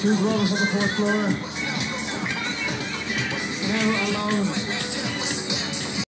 Two brothers on the fourth floor.